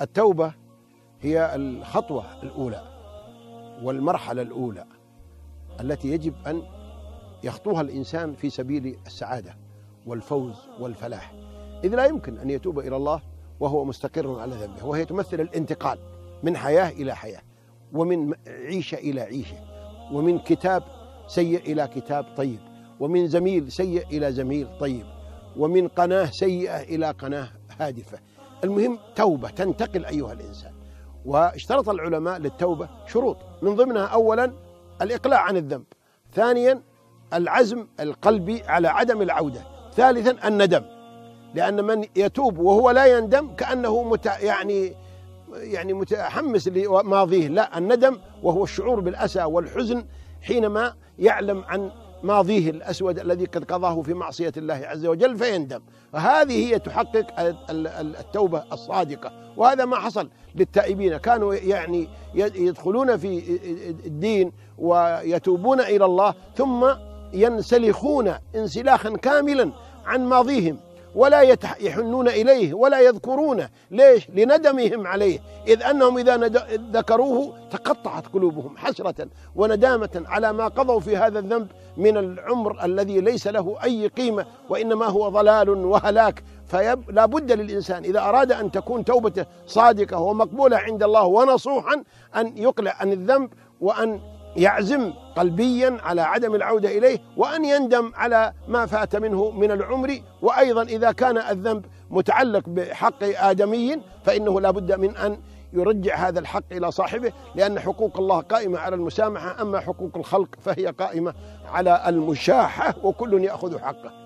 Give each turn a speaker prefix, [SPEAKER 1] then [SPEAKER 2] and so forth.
[SPEAKER 1] التوبة هي الخطوة الأولى والمرحلة الأولى التي يجب أن يخطوها الإنسان في سبيل السعادة والفوز والفلاح. إذ لا يمكن أن يتوب إلى الله وهو مستقر على ذنبه وهي تمثل الانتقال من حياة إلى حياة ومن عيشة إلى عيشة ومن كتاب سيء إلى كتاب طيب ومن زميل سيء إلى زميل طيب ومن قناة سيئة إلى قناة هادفة. المهم توبة تنتقل أيها الإنسان. واشترط العلماء للتوبة شروط. من ضمنها أولا الإقلاع عن الذنب. ثانيا العزم القلبي على عدم العودة. ثالثا الندم. لأن من يتوب وهو لا يندم كأنه مت يعني يعني متحمس لماضيه. لا الندم وهو الشعور بالأسى والحزن حينما يعلم عن ماضيه الأسود الذي قد قضاه في معصية الله عز وجل فيندم وهذه هي تحقق التوبة الصادقة. وهذا ما حصل للتائبين. كانوا يعني يدخلون في الدين ويتوبون إلى الله ثم ينسلخون انسلاخا كاملا عن ماضيهم. ولا يحنون إليه ولا يذكرونه ليش؟ لندمهم عليه. إذ أنهم إذا ذكروه تقطعت قلوبهم حسرة وندامة على ما قضوا في هذا الذنب من العمر الذي ليس له أي قيمة وإنما هو ضلال وهلاك. فلا بد للإنسان إذا أراد أن تكون توبته صادقة ومقبولة عند الله ونصوحا أن يقلع عن الذنب وأن يعزم قلبيا على عدم العودة إليه وأن يندم على ما فات منه من العمر. وأيضا إذا كان الذنب متعلق بحق آدمي فإنه لا بد من أن يرجع هذا الحق إلى صاحبه لأن حقوق الله قائمة على المسامحة أما حقوق الخلق فهي قائمة على المشاحة وكل يأخذ حقه.